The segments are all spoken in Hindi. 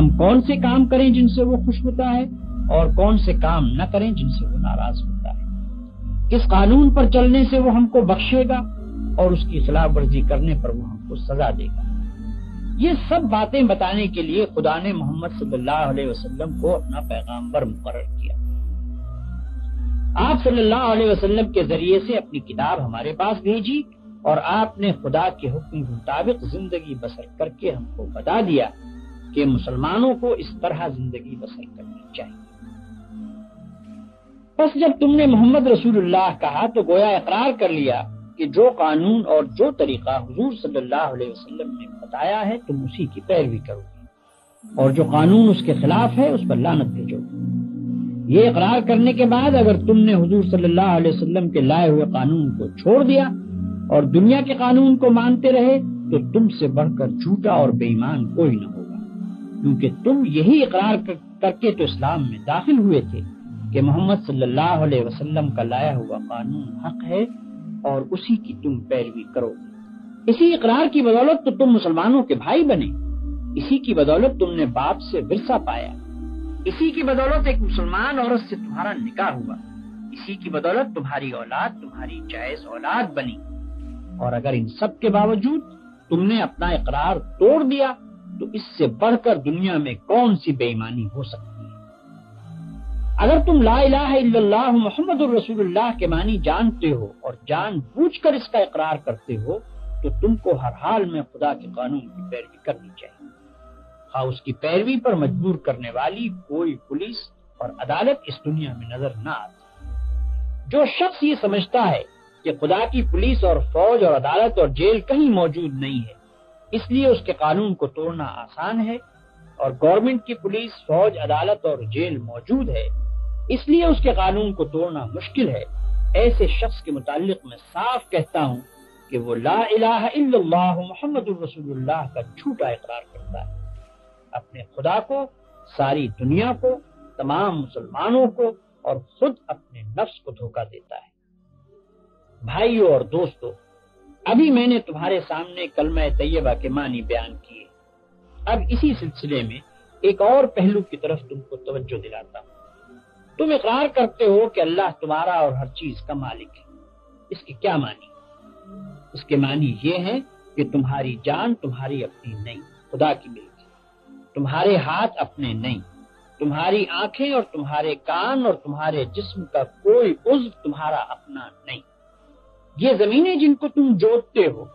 हम कौन से काम करें जिनसे वो खुश होता है और कौन से काम न करें जिनसे वो नाराज़ होता है? किस कानून पर चलने से वो हमको बख्शेगा और उसकी खिलाफ वर्जी करने पर वो हमको सजा देगा। ये सब बातें बताने के लिए खुदा ने मोहम्मद सल्लल्लाहु अलैहि वसल्लम को अपना पैगाम्बर मुकर किया। आप सल्लल्लाहु अलैहि वसल्लम के ज़रिए से अपनी किताब हमारे पास भेजी और आपने खुदा के हुक्म के मुताबिक ज़िंदगी बसर करके हमको बता दिया। कि मुसलमानों को इस तरह ज़िंदगी बसर करनी चाहिए। बस जब तुमने मोहम्मद रसूलुल्लाह कहा तो गोया इकरार कर लिया कि जो कानून और जो तरीका हुजूर सल्लल्लाहु अलैहि वसल्लम ने बताया है, तुम उसी की पैरवी करोगे। और जो कानून उसके खिलाफ है, उस पर लानत भेजोगे ये इकरार करने के बाद अगर तुमने हुजूर सल्लल्लाहु अलैहि वसल्लम के लाए हुए कानून को छोड़ दिया और दुनिया के कानून को मानते रहे तो तुमसे बढ़कर झूठा और बेईमान कोई न होगा क्योंकि तुम यही इकरार कर, करके तो इस्लाम में दाखिल हुए थे कि मोहम्मद सल्लल्लाहु अलैहि वसल्लम का लाया हुआ कानून हक है और उसी की तुम पैरवी करो इसी इकरार की बदौलत तो तुम मुसलमानों के भाई बने। इसी की बदौलत तुमने बाप से विरसा पाया। इसी की बदौलत एक मुसलमान औरत से तुम्हारा निकाह हुआ। इसी की बदौलत तुम्हारी औलाद तुम्हारी जायज़ औलाद बनी। और अगर इन सब के बावजूद तुमने अपना इकरार तोड़ दिया तो इससे बढ़कर दुनिया में कौन सी बेईमानी हो सकती है? अगर तुम ला इलाहा मोहम्मद रसूलुल्लाह के मानी जानते हो और जान बूझ कर इसका इकरार करते हो तो तुमको हर हाल में खुदा के कानून की पैरवी करनी चाहिए। हाँ उसकी पैरवी पर मजबूर करने वाली कोई पुलिस और अदालत इस दुनिया में नज़र न आती। जो शख्स ये समझता है कि खुदा की पुलिस और फौज और अदालत और जेल कहीं मौजूद नहीं है इसलिए उसके कानून को तोड़ना आसान है और गवर्नमेंट की पुलिस, फौज, अदालत और जेल मौजूद है। इसलिए उसके कानून को तोड़ना मुश्किल है। ऐसे शख्स के मुतालिक मैं साफ़ कहता हूँ कि वो ला मोहम्मद रसूलुल्लाह का झूठा इकरार करता है। अपने खुदा को, सारी दुनिया को, तमाम मुसलमानों को और खुद अपने नफ्स को धोखा देता है। भाइयों और दोस्तों अभी मैंने तुम्हारे सामने कलमा तैयबा के मानी बयान किए। अब इसी सिलसिले में एक और पहलू की तरफ़ तुमको तवज्जो दिलाता हूँ। तुम इकरार करते हो कि अल्लाह तुम्हारा और हर चीज़ का मालिक है। इसकी क्या मानी? इसके मानी ये है कि तुम्हारी जान तुम्हारी अपनी नहीं, खुदा की मिलती तुम्हारे हाथ अपने नहीं, तुम्हारी आँखें और तुम्हारे कान और तुम्हारे जिस्म का कोई उज्व तुम्हारा अपना नहीं। ये जमीनें जिनको तुम जोतते हो,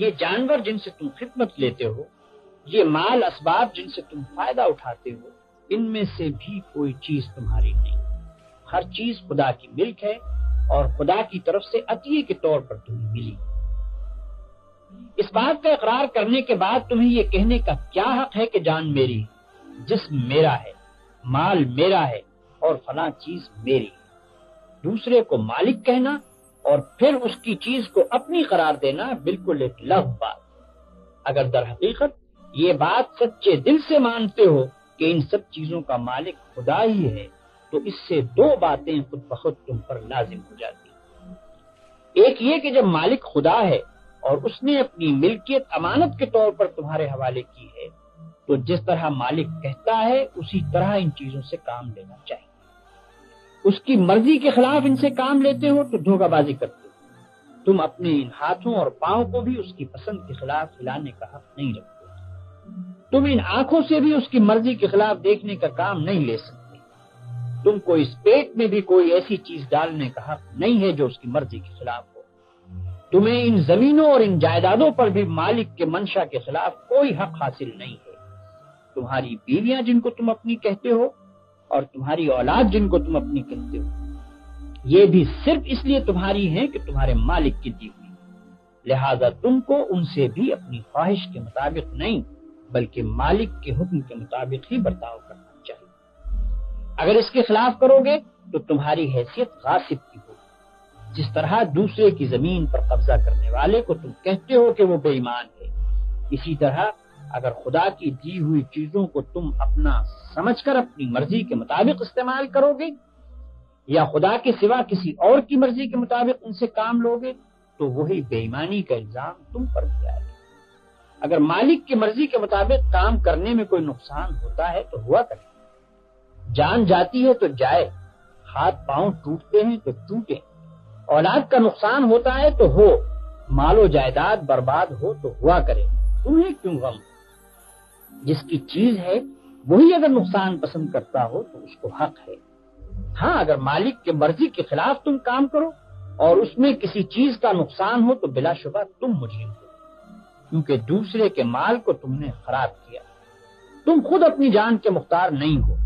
ये जानवर जिनसे तुम खिदमत लेते हो, ये माल असबाब जिनसे तुम फ़ायदा उठाते हो, इनमें से भी कोई चीज़ तुम्हारी नहीं। हर चीज़ खुदा की मिल्क है और खुदा की तरफ़ से अतिय के तौर पर तुम्हें मिली। इस बात का इकरार करने के बाद तुम्हें ये कहने का क्या हक है कि जान मेरी जिसम मेरा है, माल मेरा है और फला चीज़ मेरी। दूसरे को मालिक कहना और फिर उसकी चीज़ को अपनी करार देना बिल्कुल एक लव बात। अगर दर हकीकत ये बात सच्चे दिल से मानते हो कि इन सब चीज़ों का मालिक खुदा ही है तो इससे दो बातें खुद ब खुद तुम पर लाजिम हो जाती एक ये कि जब मालिक खुदा है और उसने अपनी मिल्कियत अमानत के तौर पर तुम्हारे हवाले की है तो जिस तरह मालिक कहता है, उसी तरह इन चीज़ों से काम लेना चाहिए। उसकी मर्ज़ी के खिलाफ इनसे काम लेते हो तो धोखाबाजी करते हो। तुम अपने इन हाथों और पाओ को भी उसकी पसंद के खिलाफ हिलाने का हक नहीं रखते। तुम इन आँखों से भी उसकी मर्ज़ी के खिलाफ देखने का काम नहीं ले सकते। तुमको इस पेट में भी कोई ऐसी चीज़ डालने का हक नहीं है जो उसकी मर्ज़ी के खिलाफ हो। तुम्हें इन जमीनों और इन जायदादों पर भी मालिक के मंशा के खिलाफ कोई हक हासिल नहीं है। तुम्हारी बीवियाँ जिनको तुम अपनी कहते हो और तुम्हारी औलाद जिनको तुम अपनी कहते हो। ये भी सिर्फ़ इसलिए तुम्हारी है कि तुम्हारे मालिक की दी हुई। लिहाजा तुमको उनसे भी अपनी ख्वाहिश के मुताबिक नहीं, बल्कि मालिक के हुक्म के मुताबिक ही बर्ताव करना चाहिए। अगर इसके खिलाफ करोगे तो तुम्हारी हैसियत गासिब की होगी। जिस तरह दूसरे की ज़मीन पर कब्जा करने वाले को तुम कहते हो कि वो बेईमान है, इसी तरह अगर खुदा की दी हुई चीज़ों को तुम अपना समझकर अपनी मर्ज़ी के मुताबिक इस्तेमाल करोगे, या खुदा के सिवा किसी और की मर्ज़ी के मुताबिक उनसे काम लोगे तो वही बेईमानी का इल्ज़ाम तुम पर भी आएगा अगर मालिक की मर्ज़ी के मुताबिक काम करने में कोई नुकसान होता है तो हुआ करे। जान जाती है तो जाए, हाथ पाँव टूटते हैं तो टूटे, औलाद का नुकसान होता है तो हो, मालो जायदाद बर्बाद हो तो हुआ करे। तुम्हें क्यों गम? जिसकी चीज़ है, वही अगर नुकसान पसंद करता हो तो उसको हक है। हाँ अगर मालिक के मर्ज़ी के खिलाफ तुम काम करो और उसमें किसी चीज़ का नुकसान हो तो बिलाशुबा तुम मुझे हो क्योंकि दूसरे के माल को तुमने खराब किया। तुम खुद अपनी जान के मुख्तार नहीं हो।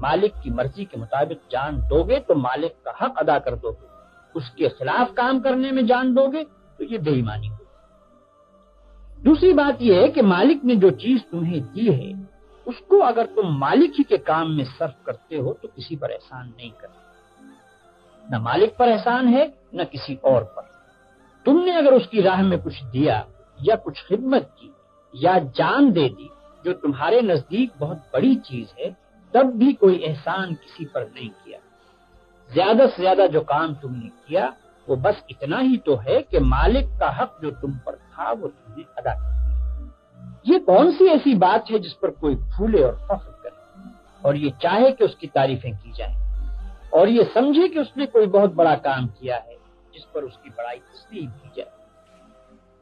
मालिक की मर्ज़ी के मुताबिक जान दोगे तो मालिक का हक अदा कर दोगे। उसके खिलाफ काम करने में जान दोगे तो ये बेईमानी दूसरी बात यह है कि मालिक ने जो चीज़ तुम्हें दी है, उसको अगर तुम मालिक ही के काम में सर्व करते हो तो किसी पर एहसान नहीं करते। न मालिक पर एहसान है, न किसी और पर। तुमने अगर उसकी राह में कुछ दिया, या कुछ खिदमत की, या जान दे दी, जो तुम्हारे नज़दीक बहुत बड़ी चीज़ है, तब भी कोई एहसान किसी पर नहीं किया। ज़्यादा से ज़्यादा जो काम तुमने किया वो बस इतना ही तो है कि मालिक का हक जो तुम पर था, वो तुमने अदा कर ये कौन सी ऐसी बात है जिस पर कोई फूले और फख्र करे? और ये चाहे कि उसकी तारीफें की जाए, और ये समझे कि उसने कोई बहुत बड़ा काम किया है जिस पर उसकी बड़ाई तस्लीम की जाए।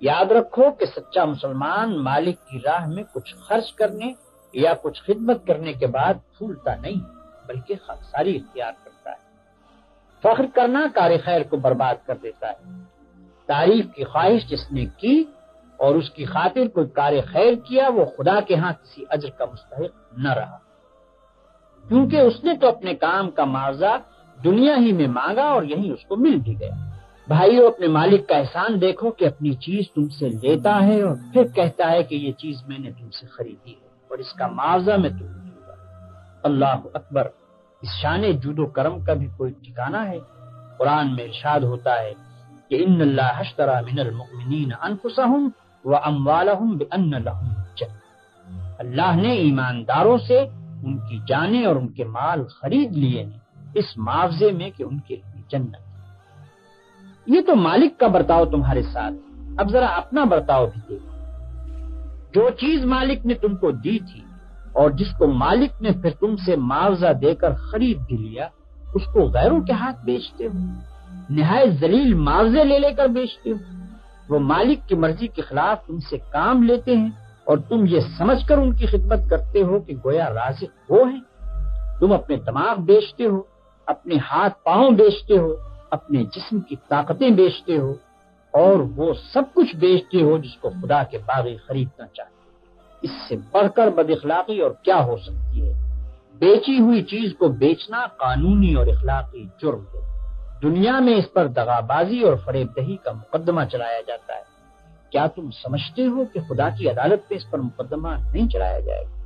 याद रखो कि सच्चा मुसलमान मालिक की राह में कुछ खर्च करने या कुछ खिदमत करने के बाद फूलता नहीं, बल्कि खाकसारी इख्तियार करता फख्र करना कार खैर को बर्बाद कर देता है। तारीफ़ की ख्वाहिश जिसने की और उसकी खातिर कोई कार खैर किया, वो खुदा के यहाँ किसी अजर का मुस्तक न रहा। क्योंकि उसने तो अपने काम का मुआवजा दुनिया ही में मांगा और यही उसको मिल भी गया। भाइयों, अपने मालिक का एहसान देखो कि अपनी चीज़ तुमसे लेता है और फिर कहता है कि ये चीज़ मैंने तुमसे खरीदी है और इसका मुआवजा मैं तुम्हें दूँगा। अल्लाह अकबर। इस शान जूदो करम का भी कोई ठिकाना है? कुरान में इरशाद होता है कि इन अल्लाह मिनल मुमिनीन अनफुसहुम व अमवालहुम बिअन्न लहुम अल्लाह ने ईमानदारों से उनकी जाने और उनके माल खरीद लिए हैं, इस मुआवजे में कि उनके लिए जन्नत। ये तो मालिक का बर्ताव तुम्हारे साथ अब जरा अपना बर्ताव भी देखो। जो चीज़ मालिक ने तुमको दी थी और जिसको मालिक ने फिर तुमसे मुआवजा देकर खरीद भी लिया, उसको गैरों के हाथ बेचते हो। निहायत जलील मुआवजे ले लेकर बेचते हो। वो मालिक की मर्ज़ी के खिलाफ तुमसे काम लेते हैं और तुम ये समझकर उनकी खिदमत करते हो कि गोया राजिक वो है। तुम अपने दिमाग बेचते हो, अपने हाथ पाँव बेचते हो, अपने जिस्म की ताकतें बेचते हो और वो सब कुछ बेचते हो जिसको खुदा के बागी खरीदना चाहते इससे बढ़कर बदखलाकी और क्या हो सकती है? बेची हुई चीज़ को बेचना कानूनी और इखलाकी जुर्म है। दुनिया में इस पर दगाबाजी और फरेबदही का मुकदमा चलाया जाता है। क्या तुम समझते हो कि खुदा की अदालत पे इस पर मुकदमा नहीं चलाया जाएगा?